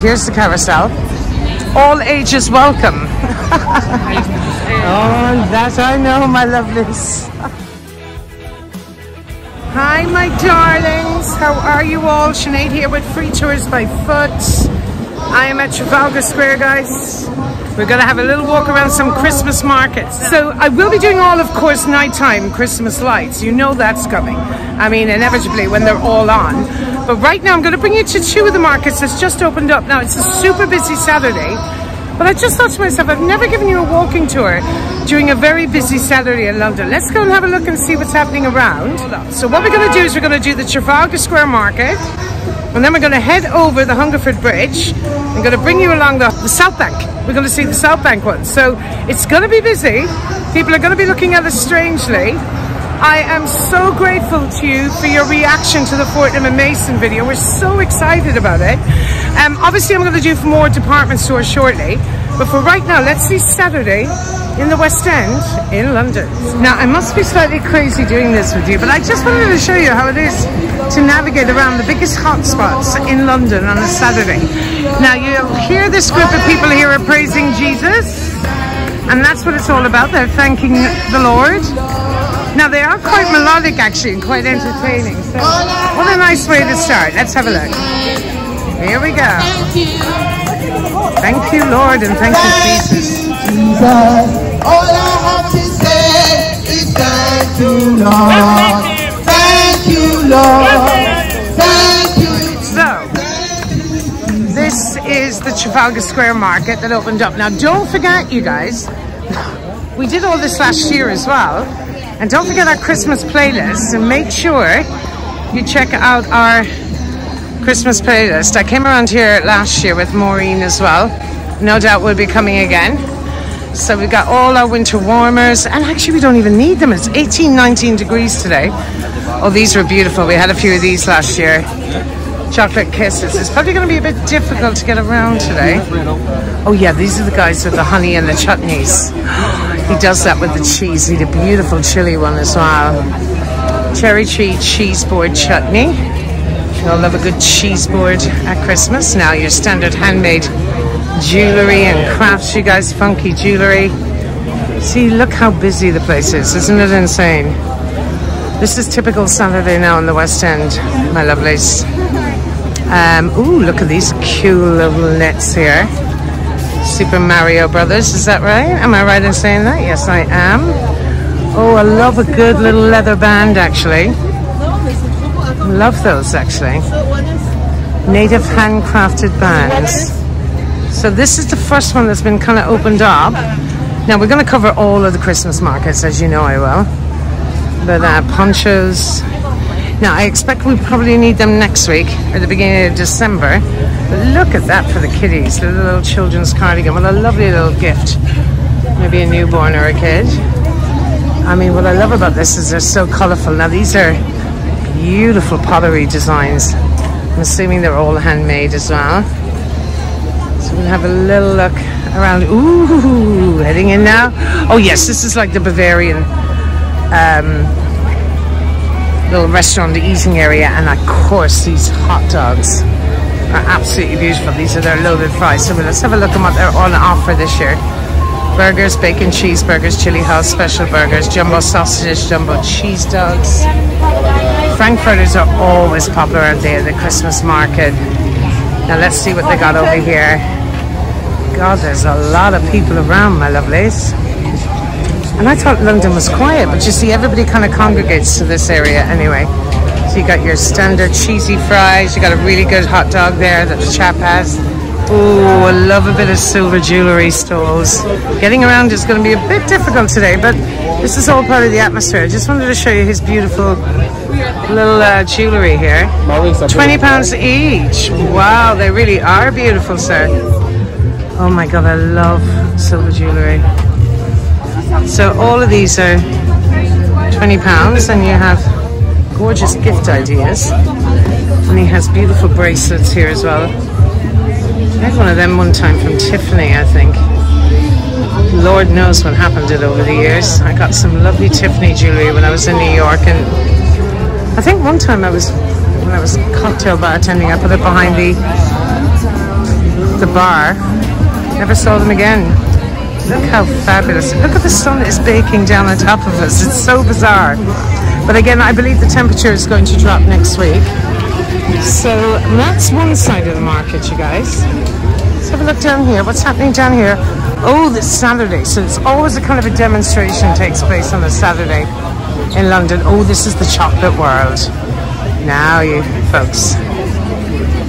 Here's the carousel. All ages welcome. oh, that I know, my lovelies. Hi, my darlings. How are you all? Sinead here with Free Tours by Foot. I am at Trafalgar Square, guys. We're going to have a little walk around some Christmas markets. So I will be doing all, of course, nighttime Christmas lights. You know that's coming. I mean, inevitably when they're all on. But right now I'm going to bring you to two of the markets that's just opened up. Now it's a super busy Saturday. But I just thought to myself, I've never given you a walking tour during a very busy Saturday in London. Let's go and have a look and see what's happening around. So what we're going to do is we're going to do the Trafalgar Square Market. And then we're going to head over the Hungerford Bridge. I'm going to bring you along the, the South Bank. We're going to see the South Bank one. So it's going to be busy. People are going to be looking at us strangely. I am so grateful to you for your reaction to the Fortnum and Mason video. We're so excited about it. Um, obviously, I'm going to do more department stores shortly. But for right now, let's see Saturday in the West End in London. Now, I must be slightly crazy doing this with you, but I just wanted to show you how it is to navigate around the biggest hotspots in London on a Saturday. Now, you'll hear this group of people here are praising Jesus, and that's what it's all about. They're thanking the Lord. Now they are quite melodic actually and quite entertaining. So what a nice way to start. Let's have a look. Here we go. Thank you Lord and thank you Jesus. All I have to say is thank you Lord. Thank you Lord. Is the Trafalgar Square Market that opened up. Now don't forget you guys, we did all this last year as well. And don't forget our Christmas playlist and make sure you check out our Christmas playlist. I came around here last year with Maureen as well. No doubt we'll be coming again. So we've got all our winter warmers and actually we don't even need them. It's 18, 19 degrees today. Oh, these were beautiful. We had a few of these last year. Chocolate kisses. It's probably going to be a bit difficult to get around today. Oh yeah, these are the guys with the honey and the chutneys. He does that with the cheese. He did a beautiful chili one as well. Cherry tree cheese board chutney. You'll love a good cheese board at Christmas. Now your standard handmade jewellery and crafts, you guys, funky jewellery. See, look how busy the place is. Isn't it insane? This is typical Saturday now in the West End, my lovelies. Um, ooh, look at these cute little nets here. Super Mario Brothers, is that right? Am I right in saying that? Yes, I am. Oh, I love a good little leather band, actually. Love those, actually. Native handcrafted bands. So this is the first one that's been kind of opened up. Now, we're going to cover all of the Christmas markets, as you know I will. But uh, ponchos, now, I expect we probably need them next week or the beginning of December. But look at that for the kiddies, the little children's cardigan. What a lovely little gift. Maybe a newborn or a kid. I mean, what I love about this is they're so colourful. Now, these are beautiful pottery designs. I'm assuming they're all handmade as well. So we'll have a little look around. Ooh, heading in now. Oh yes, this is like the Bavarian um, little restaurant, the eating area, and of course these hot dogs are absolutely beautiful. These are their loaded fries. So let's have a look at what they're on offer this year. Burgers, bacon cheeseburgers, chili house special burgers, jumbo sausages, jumbo cheese dogs. Frankfurters are always popular out there at the Christmas market. Now let's see what they got over here. God, there's a lot of people around, my lovelies. And I thought London was quiet, but you see, everybody kind of congregates to this area anyway. So you got your standard cheesy fries, you got a really good hot dog there that the chap has. Oh, I love a bit of silver jewellery stalls. Getting around is going to be a bit difficult today, but this is all part of the atmosphere. I just wanted to show you his beautiful little uh, jewellery here. £20 each. Wow, they really are beautiful, sir. Oh my God, I love silver jewellery. So all of these are 20 pounds and you have gorgeous gift ideas. And he has beautiful bracelets here as well. I had one of them one time from Tiffany, I think. Lord knows what happened to it over the years. I got some lovely Tiffany jewellery when I was in New York and I think one time I was, when I was cocktail bartending, I put it behind the the bar. Never saw them again. Look how fabulous. Look at the sun is baking down on top of us. It's so bizarre. But again, I believe the temperature is going to drop next week. So that's one side of the market, you guys. Let's have a look down here. What's happening down here? Oh, this Saturday. So it's always a kind of a demonstration takes place on a Saturday in London. Oh, this is the chocolate world. Now, you folks,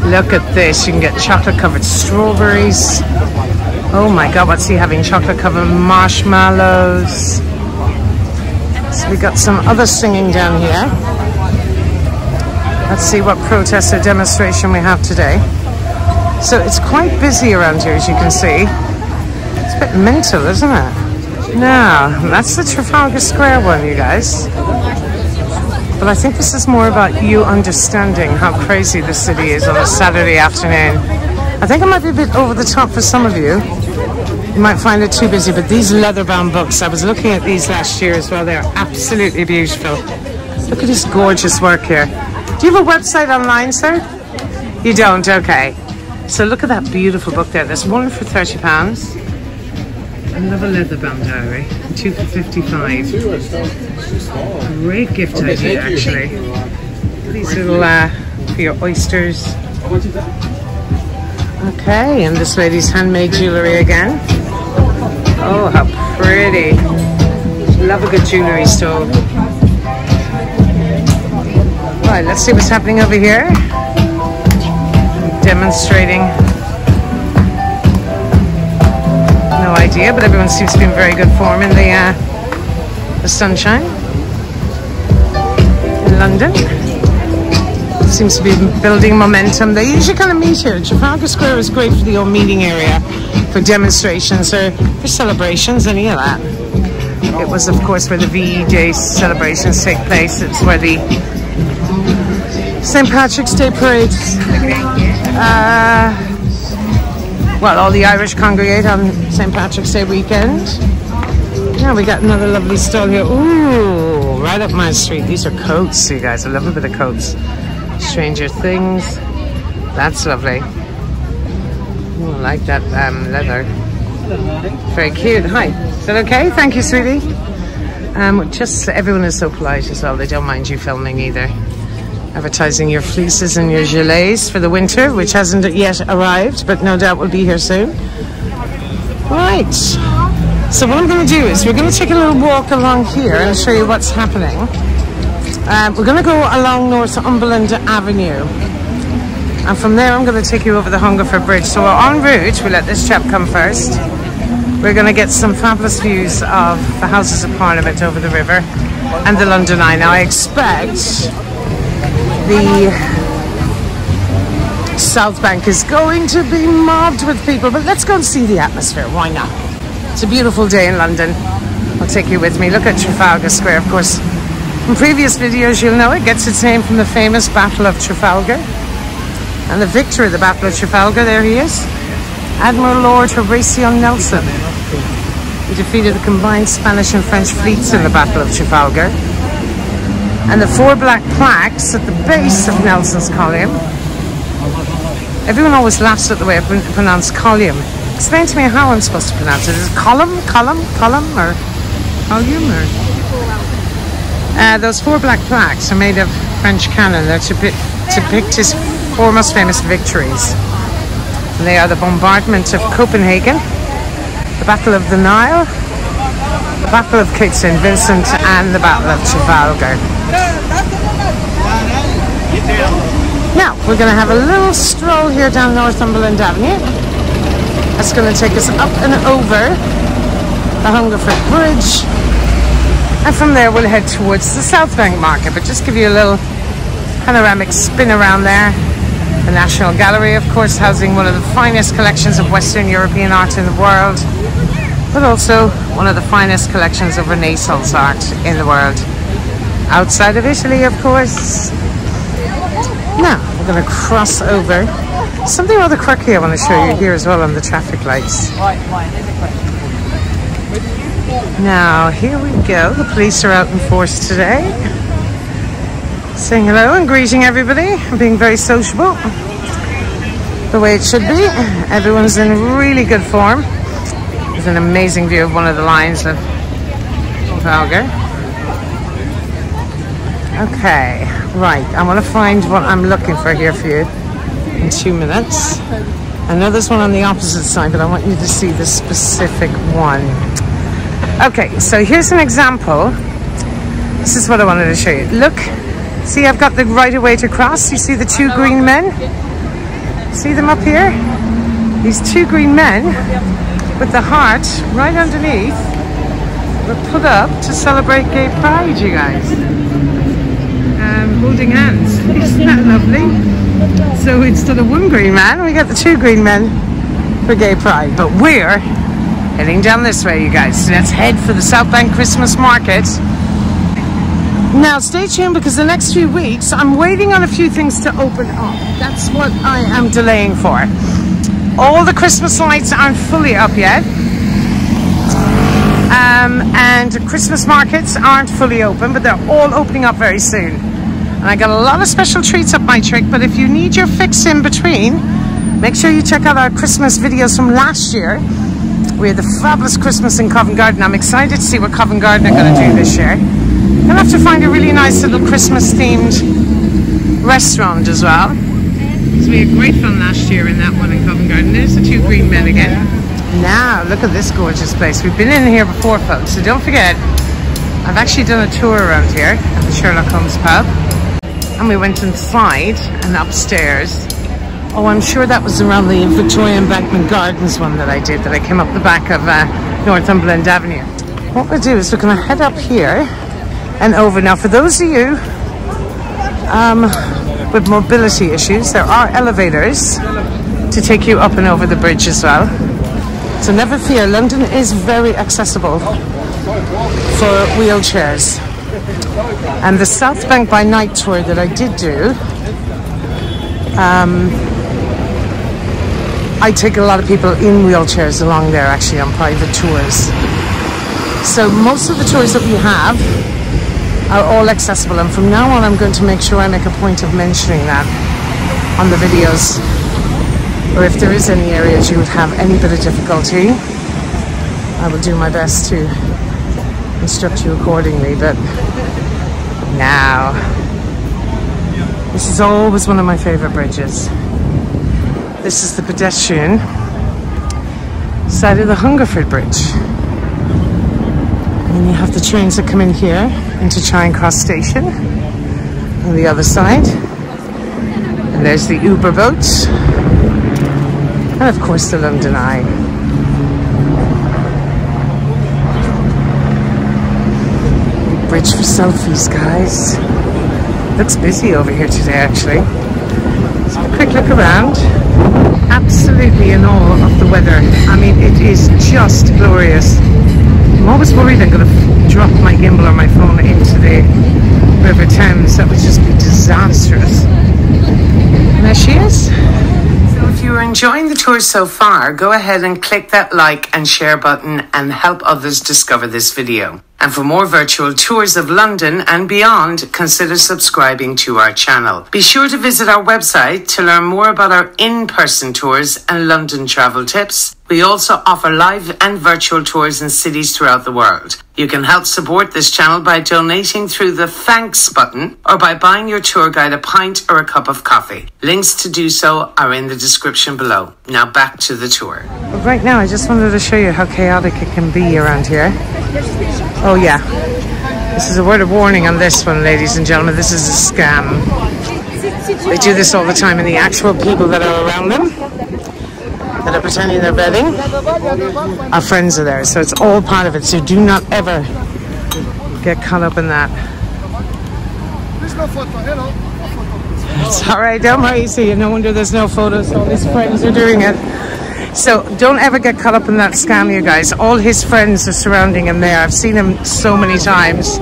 look at this. You can get chocolate covered strawberries. Oh my God, what's he having? Chocolate covered marshmallows. So we got some other singing down here. Let's see what protest or demonstration we have today. So it's quite busy around here, as you can see. It's a bit mental, isn't it? Now, that's the Trafalgar Square one, you guys. But I think this is more about you understanding how crazy the city is on a Saturday afternoon. I think I might be a bit over the top for some of you. You might find it too busy, but these leather-bound books, I was looking at these last year as well. They're absolutely beautiful. Look at this gorgeous work here. Do you have a website online, sir? You don't? Okay. So look at that beautiful book there. There's one for £30. Another leather-bound diary. Two for 55 Great gift idea, actually. These little, uh, for your oysters. Okay, and this lady's handmade jewellery again. Oh, how pretty. Love a good jewellery store. Right, let's see what's happening over here. Demonstrating. No idea, but everyone seems to be in very good form in the, uh, the sunshine in London. Seems to be building momentum. They usually kind of meet here. Trafalgar Square is great for the old meeting area, for demonstrations or for celebrations, any of that. It was, of course, where the VE Day celebrations take place. It's where the St. Patrick's Day parade. Uh, well, all the Irish congregate on St. Patrick's Day weekend. Now we got another lovely stall here. Ooh, right up my street. These are coats, you guys. I love a bit of coats. Stranger Things. That's lovely. Ooh, I like that um, leather. Very cute. Hi. Is that okay? Thank you, sweetie. Um, just everyone is so polite as well. They don't mind you filming either. Advertising your fleeces and your gilets for the winter, which hasn't yet arrived, but no doubt will be here soon. Right. So what I'm going to do is we're going to take a little walk along here and show you what's happening. Uh, we're going to go along Northumberland Avenue. And from there I'm going to take you over the Hungerford Bridge. So we're en route. We'll let this chap come first. We're going to get some fabulous views of the Houses of Parliament over the river and the London Eye. Now I expect the South Bank is going to be mobbed with people, but let's go and see the atmosphere. Why not? It's a beautiful day in London. I'll take you with me. Look at Trafalgar Square, of course. In previous videos, you'll know it gets its name from the famous Battle of Trafalgar. And the victor of the Battle of Trafalgar, there he is. Admiral Lord Horatio Nelson. He defeated the combined Spanish and French fleets in the Battle of Trafalgar. And the four black plaques at the base of Nelson's column. Everyone always laughs at the way I pronounce column. Explain to me how I'm supposed to pronounce it. Is it column, column, column, or column, or? Uh, those four black plaques are made of French cannon. They're to depict his four most famous victories. And they are the bombardment of Copenhagen, the Battle of the Nile, the Battle of Cape St. Vincent, and the Battle of Trafalgar. Now, we're going to have a little stroll here down Northumberland Avenue. That's going to take us up and over the Hungerford Bridge. And from there, we'll head towards the South Bank Market. But just give you a little panoramic spin around there. The National Gallery, of course, housing one of the finest collections of Western European art in the world, but also one of the finest collections of Renaissance art in the world. Outside of Italy, of course. Now, we're going to cross over. Something rather quirky I want to show you here as well on the traffic lights. Now, here we go. The police are out in force today. Saying hello and greeting everybody and being very sociable. the way it should be. Everyone's in really good form. There's an amazing view of one of the lines of Trafalgar. Okay, right. I want to find what I'm looking for here for you in two minutes. I know there's one on the opposite side, but I want you to see the specific one. Okay, so here's an example. This is what I wanted to show you. Look, see I've got the right of way to cross. You see the two green men? See them up here? These two green men with the heart right underneath were put up to celebrate gay pride, you guys. Um, holding hands. Isn't that lovely? So instead of one green man, we got the two green men for gay pride. But we're heading down this way, you guys. Let's head for the South Bank Christmas Market. Now, stay tuned because the next few weeks I'm waiting on a few things to open up. That's what I am delaying for. All the Christmas lights aren't fully up yet. Um, and Christmas markets aren't fully open, but they're all opening up very soon. And I got a lot of special treats up my trick, but if you need your fix in between, make sure you check out our Christmas videos from last year. We had the fabulous Christmas in Covent Garden. I'm excited to see what Covent Garden are going to do this year. Gonna have to find a really nice little Christmas themed restaurant as well. So we had great fun last year in that one in Covent Garden. There's the two green men again. Now, look at this gorgeous place. We've been in here before, folks, so don't forget, I've actually done a tour around here at the Sherlock Holmes pub. And we went inside and upstairs. Oh, I'm sure that was around the Victoria Embankment Gardens one that I did, that I came up the back of uh, Northumberland Avenue. What we'll do is we're going to head up here and over. Now, for those of you um, with mobility issues, there are elevators to take you up and over the bridge as well. So never fear, London is very accessible for wheelchairs. And the South Bank by Night tour that I did do, um, I take a lot of people in wheelchairs along there actually on private tours. So most of the tours that we have are all accessible and from now on I'm going to make sure I make a point of mentioning that on the videos. Or if there is any areas you would have any bit of difficulty I will do my best to instruct you accordingly but now. This is always one of my favorite bridges this is the pedestrian side of the Hungerford Bridge and you have the trains that come in here into Charing Cross Station on the other side. And there's the Uber boats. And of course the London Eye. Bridge for selfies, guys. Looks busy over here today, actually. So a quick look around. Absolutely in awe of the weather. I mean, it is just glorious. I'm always worried I'm going to drop my gimbal or my phone into the River Thames. That would just be disastrous. And there she is. Enjoying the tour so far, go ahead and click that like and share button and help others discover this video. And for more virtual tours of London and beyond, consider subscribing to our channel. Be sure to visit our website to learn more about our in-person tours and London travel tips. We also offer live and virtual tours in cities throughout the world. You can help support this channel by donating through the thanks button or by buying your tour guide a pint or a cup of coffee. Links to do so are in the description below. Now back to the tour. Right now I just wanted to show you how chaotic it can be around here. Oh yeah, this is a word of warning on this one, ladies and gentlemen. This is a scam. They do this all the time, and the actual people that are around them, that are pretending they're betting, our friends are there. So it's all part of it. So do not ever get caught up in that. It's all right, don't worry. See, no wonder there's no photos. All his friends are doing it. So don't ever get caught up in that scam, you guys. All his friends are surrounding him there. I've seen him so many times.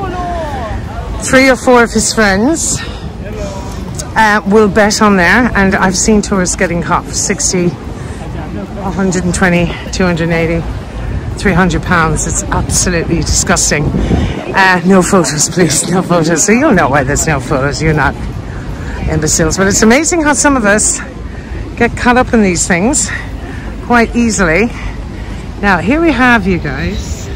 Three or four of his friends uh, will bet on there, and I've seen tourists getting caught for 60, 120, 280, 300 pounds. It's absolutely disgusting. Uh, no photos, please. No photos. So you'll know why there's no photos. You're not imbeciles. But it's amazing how some of us get caught up in these things quite easily. Now, here we have you guys.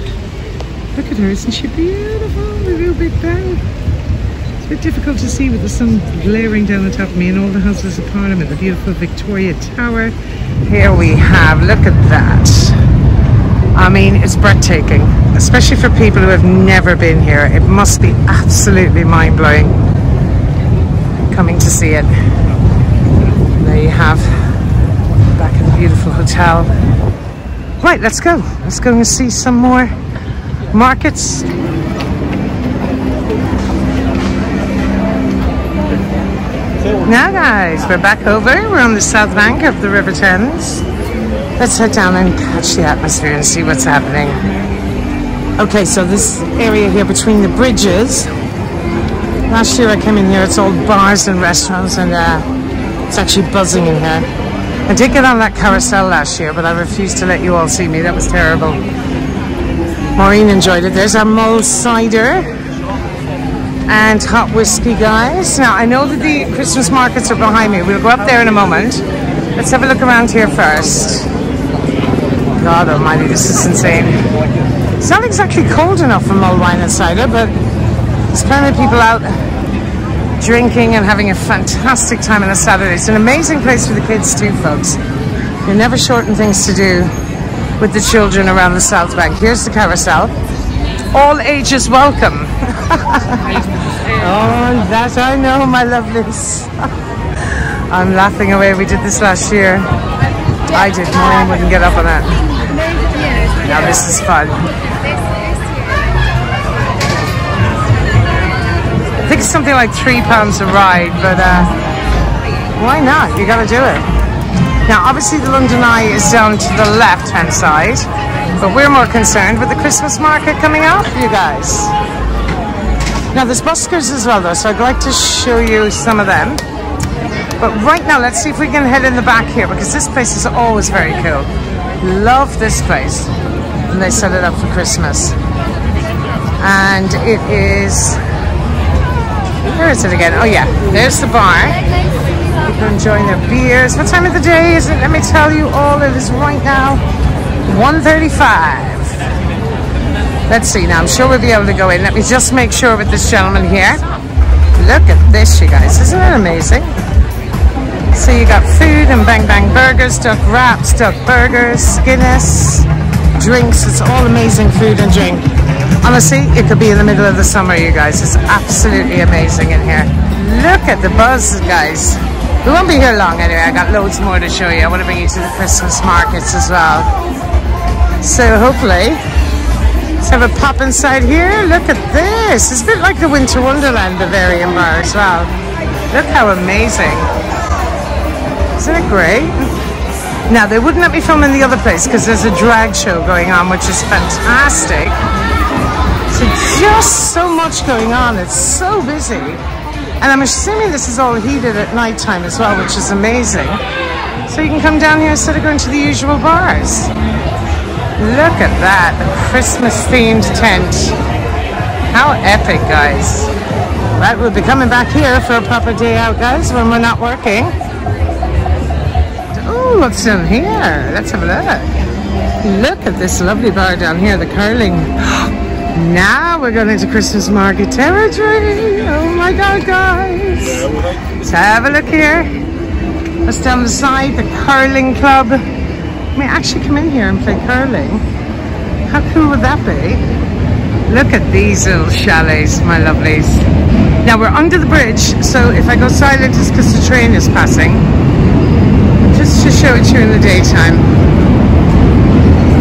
Look at her, isn't she beautiful? The real Big Ben. It's a bit difficult to see with the sun glaring down the top of me and all the Houses of Parliament, the beautiful Victoria Tower. Here we have, look at that. I mean, it's breathtaking, especially for people who have never been here. It must be absolutely mind-blowing coming to see it. there you have back in the beautiful hotel. Right, let's go. Let's go and see some more markets. Now guys, we're back over. We're on the south bank of the River Thames. Let's head down and catch the atmosphere and see what's happening. Okay, so this area here between the bridges. Last year I came in here, it's all bars and restaurants and uh, it's actually buzzing in here. I did get on that carousel last year, but I refused to let you all see me. That was terrible. Maureen enjoyed it. There's our mull cider and hot whiskey, guys. Now, I know that the Christmas markets are behind me. We'll go up there in a moment. Let's have a look around here first. God almighty, this is insane. It's not exactly cold enough for mulled wine and cider, but there's plenty of people out drinking and having a fantastic time on a Saturday. It's an amazing place for the kids too, folks. You're never short on things to do with the children around the South Bank. Here's the carousel. All ages welcome. Oh, that I know, my lovelies. I'm laughing away. We did this last year. I did. Maureen wouldn't get up on that. Now this is fun. I think it's something like three pounds a ride, but uh, why not? You gotta do it. Now, obviously, the London Eye is down to the left-hand side, but we're more concerned with the Christmas market coming up, you guys. Now, there's buskers as well, though, so I'd like to show you some of them. But right now, let's see if we can head in the back here, because this place is always very cool. Love this place. And they set it up for Christmas. And it is... Where is it again? Oh, yeah. There's the bar. People enjoying their beers. What time of the day is it? Let me tell you all. It is right now 1.35. Let's see now. I'm sure we'll be able to go in. Let me just make sure with this gentleman here. Look at this, you guys. Isn't it amazing? So you got food and Bang Bang Burgers, duck wraps, duck burgers, Guinness, drinks. It's all amazing food and drink. Honestly, it could be in the middle of the summer, you guys. It's absolutely amazing in here. Look at the buzz, guys. We won't be here long anyway. I got loads more to show you. I want to bring you to the Christmas markets as well. So hopefully, let's have a pop inside here. Look at this. It's a bit like the Winter Wonderland Bavarian bar as well. Look how amazing. Isn't it great? Now, they wouldn't let me film in the other place because there's a drag show going on, which is fantastic. So just so much going on. It's so busy. And I'm assuming this is all heated at night time as well, which is amazing. So you can come down here instead of going to the usual bars. Look at that, the Christmas themed tent. How epic, guys. Right, we'll be coming back here for a proper day out, guys, when we're not working. Oh, what's in here? Let's have a look. Look at this lovely bar down here, the curling. Now we're going into Christmas market territory. Oh my God, guys. Let's have a look here. That's down the side, the curling club. May actually come in here and play curling. How cool would that be? Look at these little chalets, my lovelies. Now we're under the bridge, so if I go silent, it's because the train is passing. Just to show it to you in the daytime.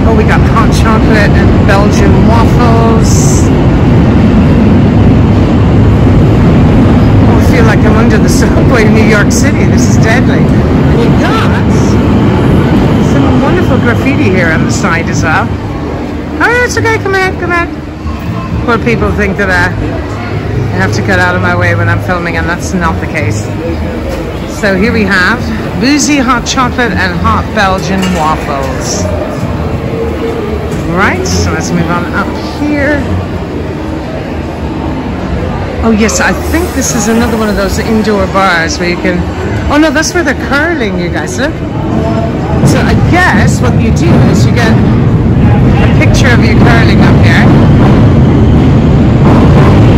Oh, we got hot chocolate and Belgian waffles. Oh, I feel like I'm under the subway in New York City. This is deadly. And you got wonderful graffiti here on the side as well. Oh, it's okay. Come here, come here. Poor people think that uh, I have to cut out of my way when I'm filming, and that's not the case. So here we have boozy hot chocolate and hot Belgian waffles. Right, so let's move on up here. Oh yes, I think this is another one of those indoor bars where you can. Oh no, that's where they're curling. You guys look. So I guess what you do is you get a picture of you curling up here.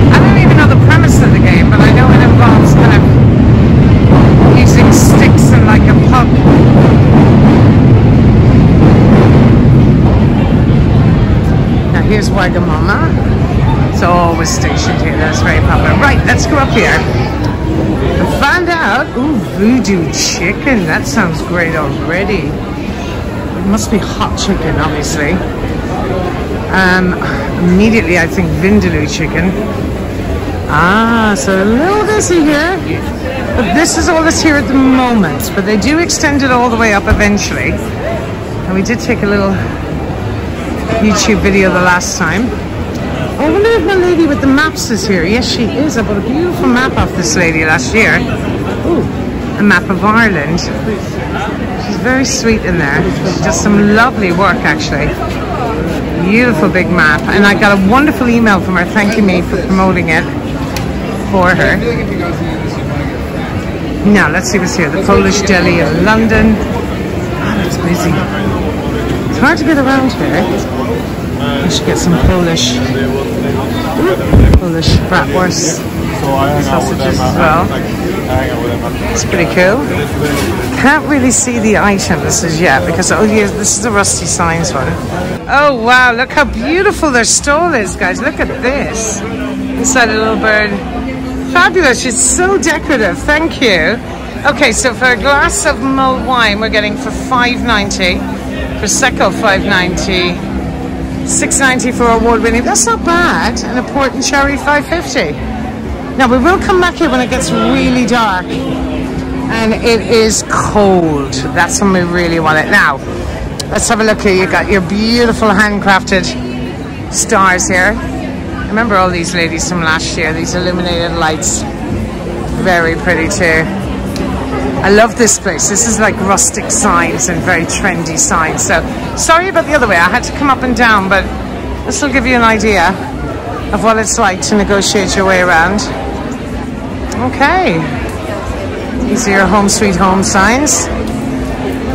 I don't even know the premise of the game, but I know it involves kind of using sticks and like a puck. Now here's Wagamama. It's always stationed here. That's very popular. Right, let's go up here. Out. Ooh, voodoo chicken. That sounds great already. It must be hot chicken, obviously. Um, immediately I think vindaloo chicken. Ah, so a little busy here. But this is all that's here at the moment. But they do extend it all the way up eventually. And we did take a little YouTube video the last time. I wonder if my lady with the maps is here. Yes, she is. I bought a beautiful map off this lady last year. Map of Ireland. She's very sweet in there. She does some lovely work, actually. Beautiful big map. And I got a wonderful email from her thanking me for promoting it for her. Now, let's see what's here. The Polish Deli London. Oh, it's busy. It's hard to get around here. I should get some Polish, Polish bratwurst sausages as well. It's pretty cool. Can't really see the items as yet because oh yeah, this is the Rusty Signs one. Oh wow, look how beautiful their stall is, guys. Look at this. Inside a little bird. Fabulous. It's so decorative. Thank you. Okay, so for a glass of mulled wine, we're getting for five ninety. Prosecco five ninety. Six ninety for award winning. That's not bad. And a port and cherry five fifty. Now we will come back here when it gets really dark and it is cold. That's when we really want it. Now, let's have a look here. You got your beautiful handcrafted stars here. Remember all these ladies from last year, these illuminated lights. Very pretty too. I love this place. This is like rustic signs and very trendy signs. So sorry about the other way. I had to come up and down, but this will give you an idea of what it's like to negotiate your way around. Okay. These are your home sweet home signs.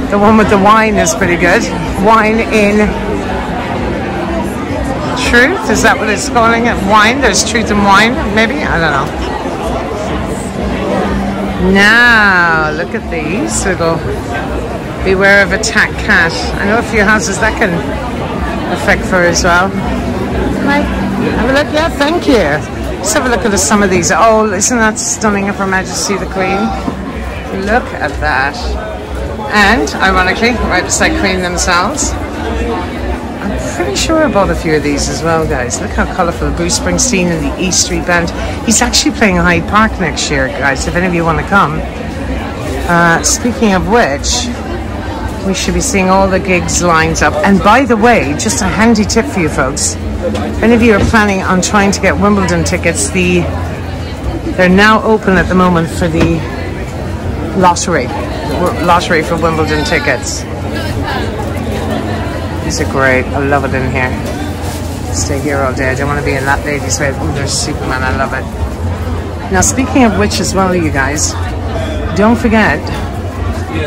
The one with the wine is pretty good. Wine in truth, is that what it's calling it? Wine, there's truth in wine, maybe? I don't know. Now, look at these little beware of attack cat. I know a few houses that can affect fur as well. Have a look, yeah, thank you. Let's have a look at some of these. Oh, isn't that stunning of Her Majesty the Queen? Look at that. And, ironically, right beside Queen themselves. I'm pretty sure I bought a few of these as well, guys. Look how colourful. Bruce Springsteen and the E Street Band. He's actually playing Hyde Park next year, guys, if any of you want to come. Uh, speaking of which, we should be seeing all the gigs lined up. And by the way, just a handy tip for you folks. If any of you are planning on trying to get Wimbledon tickets, the they're now open at the moment for the lottery. Lottery for Wimbledon tickets. These are great. I love it in here. Stay here all day. I don't want to be in that lady's way. Oh, there's Superman. I love it. Now, speaking of which as well, you guys, don't forget,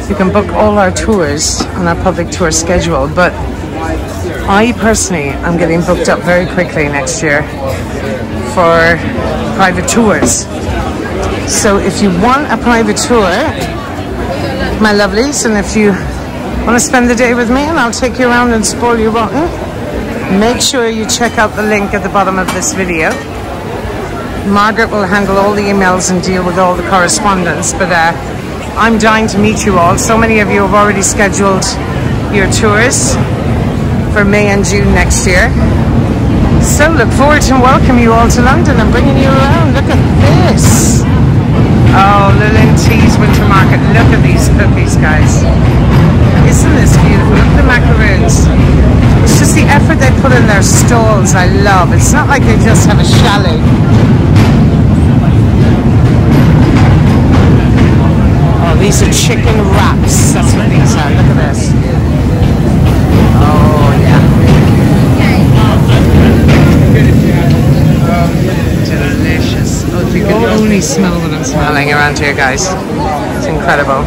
you can book all our tours on our public tour schedule, but I personally am getting booked up very quickly next year for private tours. So if you want a private tour, my lovelies, and if you want to spend the day with me and I'll take you around and spoil you rotten, make sure you check out the link at the bottom of this video. Margaret will handle all the emails and deal with all the correspondence, but uh, I'm dying to meet you all. So many of you have already scheduled your tours for May and June next year. So look forward to welcome you all to London I'm bringing you around. Look at this. Oh, Lillian Tea's Winter Market. Look at these cookies, guys. Isn't this beautiful? Look at the macaroons. It's just the effort they put in their stalls I love. It's not like they just have a chalet. These are chicken wraps. That's what these are. Look at this. Oh, yeah. Delicious. Oh, you can only smell what I'm smelling around here, guys. It's incredible.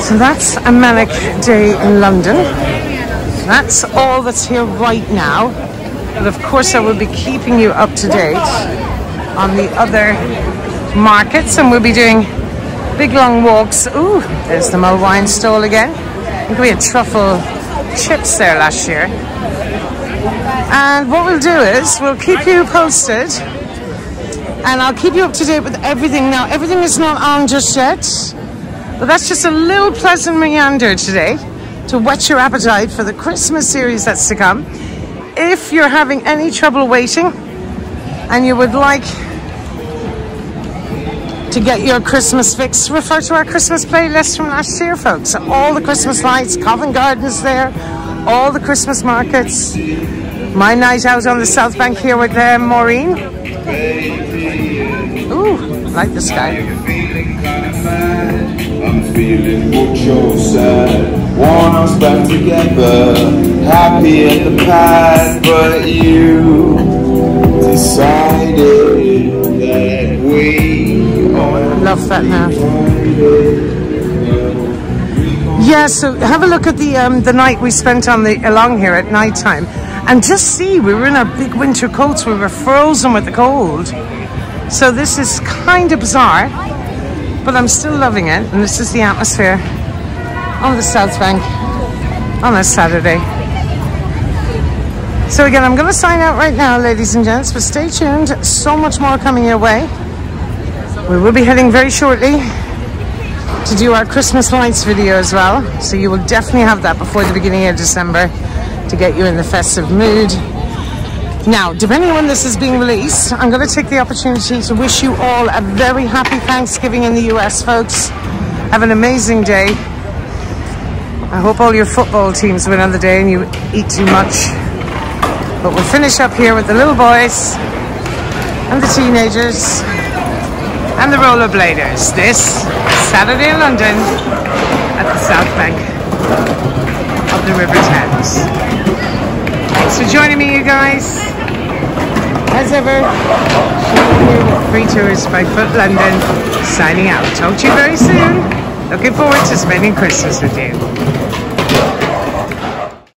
So that's a manic day in London. That's all that's here right now. But of course, I will be keeping you up to date on the other markets, and we'll be doing big long walks. Ooh, there's the Mull wine stall again. I think we had truffle chips there last year. And what we'll do is we'll keep you posted and I'll keep you up to date with everything. Now, everything is not on just yet, but that's just a little pleasant meander today to whet your appetite for the Christmas series that's to come. If you're having any trouble waiting and you would like to get your Christmas fix, refer to our Christmas playlist from last year, folks. All the Christmas lights, Covent Garden's there, all the Christmas markets. My night out on the South Bank here with uh, Maureen. Ooh, like this guy. I'm feeling mucho sad. Want us back together, happy the past, but you decided that we Love that now. Yeah, so have a look at the um, the night we spent on the along here at night time, and just see we were in our big winter coats. We were frozen with the cold. So this is kind of bizarre, but I'm still loving it. And this is the atmosphere on the South Bank on a Saturday. So again, I'm going to sign out right now, ladies and gents. But stay tuned. So much more coming your way. We will be heading very shortly to do our Christmas lights video as well. So you will definitely have that before the beginning of December to get you in the festive mood. Now, depending on when this is being released, I'm going to take the opportunity to wish you all a very happy Thanksgiving in the US, folks. Have an amazing day. I hope all your football teams win on the day and you eat too much. But we'll finish up here with the little boys and the teenagers and the rollerbladers. This Saturday in London at the South Bank of the River Thames. Thanks for joining me, you guys. As ever, Free Tours by Foot London, signing out. Talk to you very soon. Looking forward to spending Christmas with you.